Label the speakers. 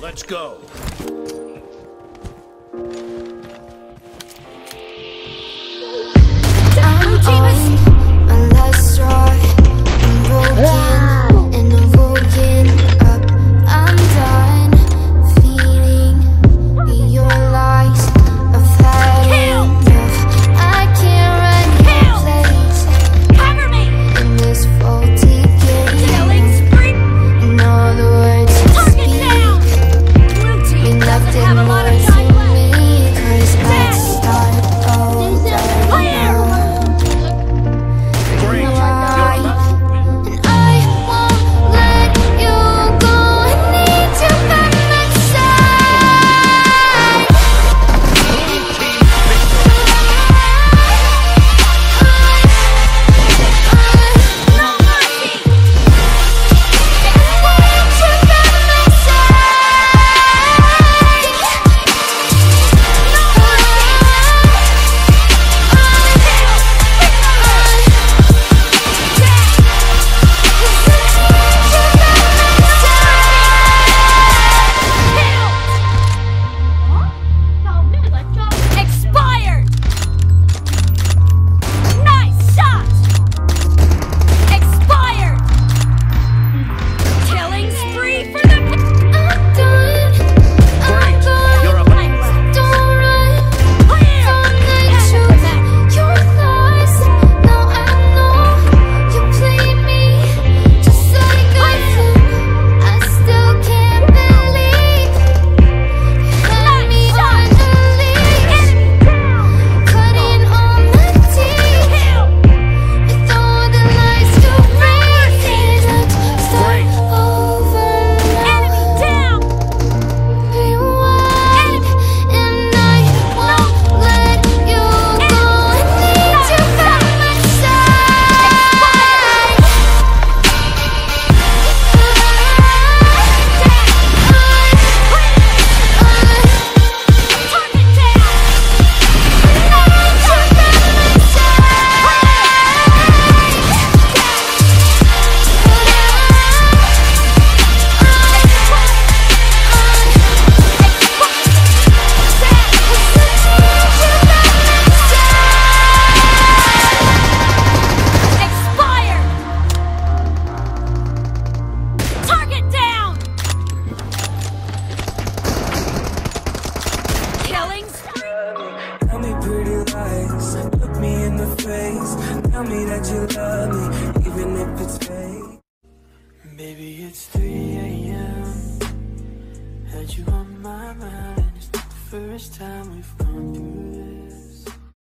Speaker 1: Let's go.
Speaker 2: that you love me, even if it's fake. Baby, it's 3 a.m. Had you on my mind, and it's not the first time we've gone through